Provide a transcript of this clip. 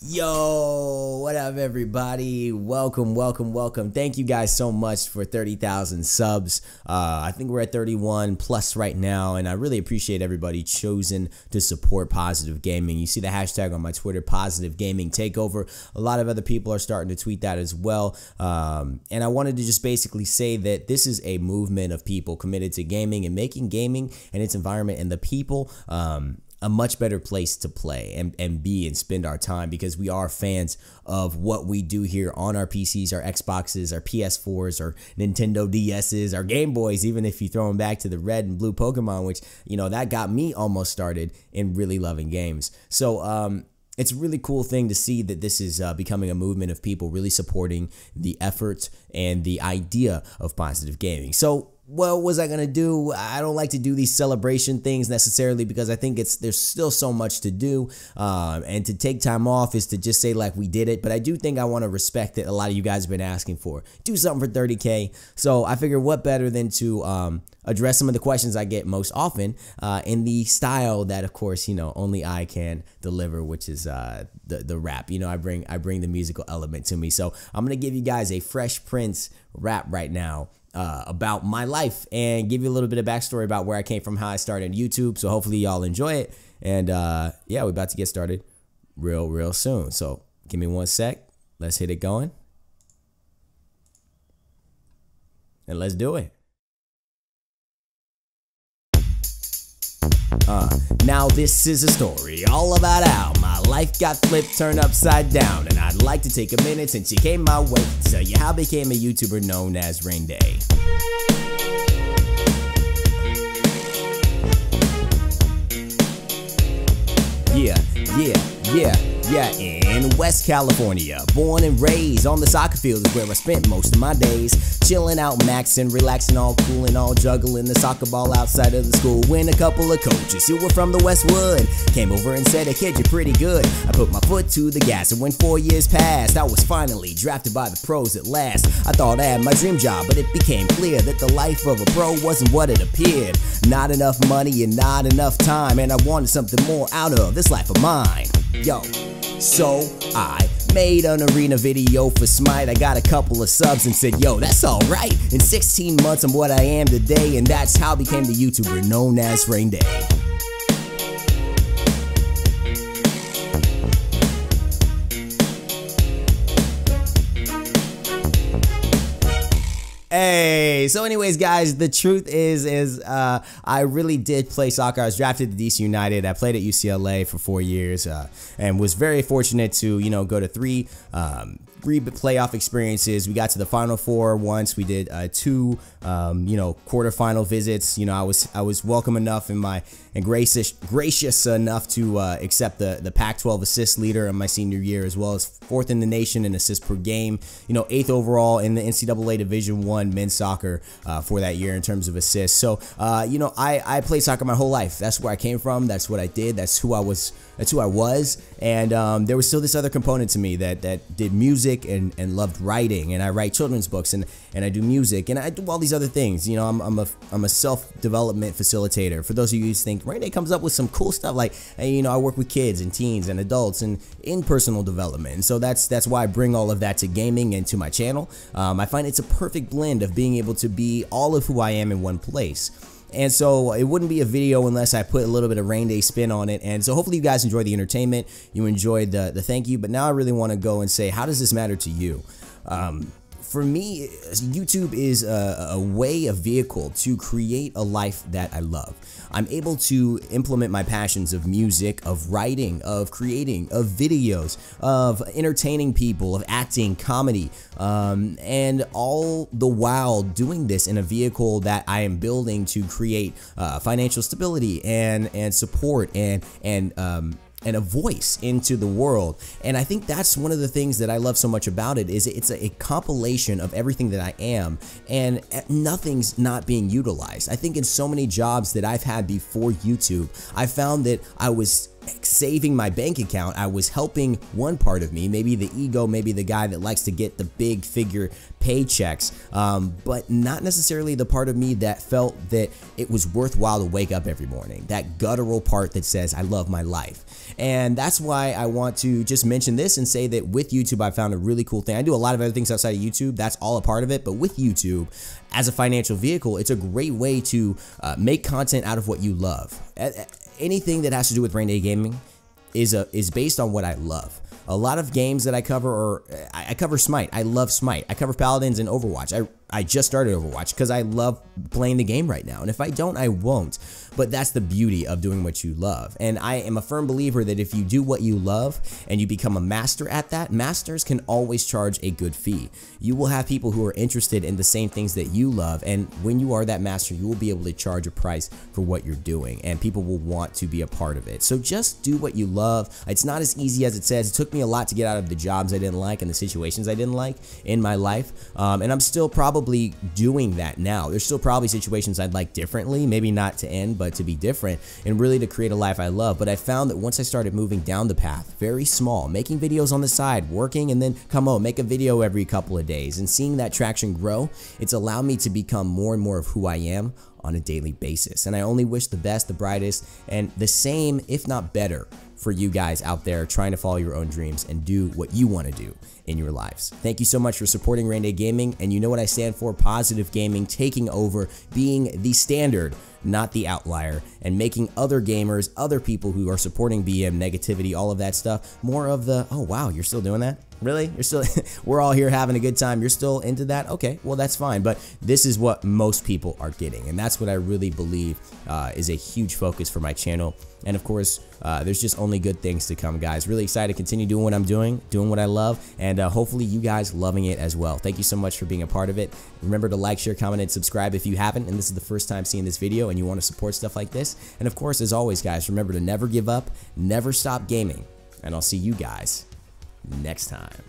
Yo, what up, everybody? Welcome, welcome, welcome. Thank you guys so much for 30,000 subs. Uh, I think we're at 31 plus right now, and I really appreciate everybody chosen to support Positive Gaming. You see the hashtag on my Twitter, Positive Gaming Takeover. A lot of other people are starting to tweet that as well. Um, and I wanted to just basically say that this is a movement of people committed to gaming and making gaming and its environment and the people. Um, a much better place to play and, and be and spend our time because we are fans of what we do here on our PCs, our Xboxes, our PS4s, our Nintendo DSs, our Game Boys, even if you throw them back to the red and blue Pokemon, which, you know, that got me almost started in really loving games. So, um, it's a really cool thing to see that this is uh, becoming a movement of people really supporting the efforts and the idea of positive gaming. So what was I gonna do? I don't like to do these celebration things necessarily because I think it's there's still so much to do, um, and to take time off is to just say like we did it. But I do think I want to respect that a lot of you guys have been asking for. Do something for 30k. So I figure what better than to um, address some of the questions I get most often uh, in the style that, of course, you know only I can deliver, which is uh, the the rap. You know, I bring I bring the musical element to me. So I'm gonna give you guys a Fresh Prince rap right now uh, about my life and give you a little bit of backstory about where I came from, how I started YouTube. So hopefully y'all enjoy it. And uh, yeah, we're about to get started real, real soon. So give me one sec. Let's hit it going. And let's do it. Now this is a story all about how my life got flipped, turned upside down, and I'd like to take a minute since you came my way to tell you how I became a YouTuber known as Raynday. Yeah, yeah, yeah. Yeah, in West California, born and raised on the soccer field is where I spent most of my days. Chilling out, maxing, relaxing, all cool and all juggling the soccer ball outside of the school. When a couple of coaches who were from the Westwood came over and said, Hey kid, you're pretty good. I put my foot to the gas, and when four years passed, I was finally drafted by the pros at last. I thought I had my dream job, but it became clear that the life of a pro wasn't what it appeared. Not enough money and not enough time, and I wanted something more out of this life of mine. Yo. So I made an arena video for Smite. I got a couple of subs and said, yo, that's alright. In 16 months, I'm what I am today, and that's how I became the YouTuber known as Raynday. So anyways, guys, the truth is, is uh, I really did play soccer. I was drafted to DC United. I played at UCLA for four years uh, and was very fortunate to, you know, go to three um, three playoff experiences. We got to the Final Four once. We did uh, two, um, you know, quarterfinal visits. You know, I was I was welcome enough in my and gracious gracious enough to uh, accept the the Pac-12 assist leader in my senior year, as well as fourth in the nation in assists per game. You know, eighth overall in the NCAA Division One men's soccer uh, for that year in terms of assists. So, uh, you know, I I played soccer my whole life. That's where I came from. That's what I did. That's who I was. That's who I was. And um, there was still this other component to me that that did music and, and loved writing. And I write children's books and, and I do music and I do all these other things. You know, I'm, I'm a, I'm a self-development facilitator. For those of you who think, Day comes up with some cool stuff like, you know, I work with kids and teens and adults and in personal development. And so that's, that's why I bring all of that to gaming and to my channel. Um, I find it's a perfect blend of being able to be all of who I am in one place. And so it wouldn't be a video unless I put a little bit of Raynday spin on it. And so hopefully you guys enjoy the entertainment. You enjoyed the, the thank you. But now I really want to go and say, how does this matter to you? Um, for me, YouTube is a, a, way, a vehicle to create a life that I love. I'm able to implement my passions of music, of writing, of creating, of videos, of entertaining people, of acting, comedy, um, and all the while doing this in a vehicle that I am building to create uh, financial stability and and support and and um, and a voice into the world. And I think that's one of the things that I love so much about it is it's a, a, compilation of everything that I am and nothing's not being utilized. I think in so many jobs that I've had before YouTube, I found that I was saving my bank account, I was helping one part of me, maybe the ego, maybe the guy that likes to get the big figure paychecks, um, but not necessarily the part of me that felt that it was worthwhile to wake up every morning. That guttural part that says, I love my life. And that's why I want to just mention this and say that with YouTube, I found a really cool thing. I do a lot of other things outside of YouTube. That's all a part of it. But with YouTube, as a financial vehicle, it's a great way to uh, make content out of what you love. Anything that has to do with Raynday Gaming is a is based on what I love. A lot of games that I cover are I cover Smite. I love Smite. I cover Paladins and Overwatch. I I just started Overwatch because I love playing the game right now. And if I don't, I won't. But that's the beauty of doing what you love. And I am a firm believer that if you do what you love and you become a master at that, masters can always charge a good fee. You will have people who are interested in the same things that you love. And when you are that master, you will be able to charge a price for what you're doing. And people will want to be a part of it. So just do what you love. It's not as easy as it says. It took me a lot to get out of the jobs I didn't like and the situations I didn't like in my life. Um, and I'm still probably doing that now. There's still probably situations I'd like differently, maybe not to end, but to be different and really to create a life I love. But I found that once I started moving down the path, very small, making videos on the side, working, and then come home, make a video every couple of days, and seeing that traction grow, it's allowed me to become more and more of who I am on a daily basis. And I only wish the best, the brightest, and the same, if not better, for you guys out there trying to follow your own dreams and do what you want to do in your lives. Thank you so much for supporting Raynday Gaming. And you know what I stand for positive gaming, taking over, being the standard, not the outlier, and making other gamers, other people who are supporting BM, negativity, all of that stuff, more of the, oh, wow, you're still doing that? Really? You're still, we're all here having a good time. You're still into that? Okay, well, that's fine. But this is what most people are getting. And that's what I really believe uh, is a huge focus for my channel. And of course, uh, there's just only good things to come, guys. Really excited to continue doing what I'm doing, doing what I love, and uh, hopefully you guys loving it as well. Thank you so much for being a part of it. Remember to like, share, comment, and subscribe if you haven't, and this is the first time seeing this video and you want to support stuff like this. And of course, as always, guys, remember to never give up, never stop gaming, and I'll see you guys next time.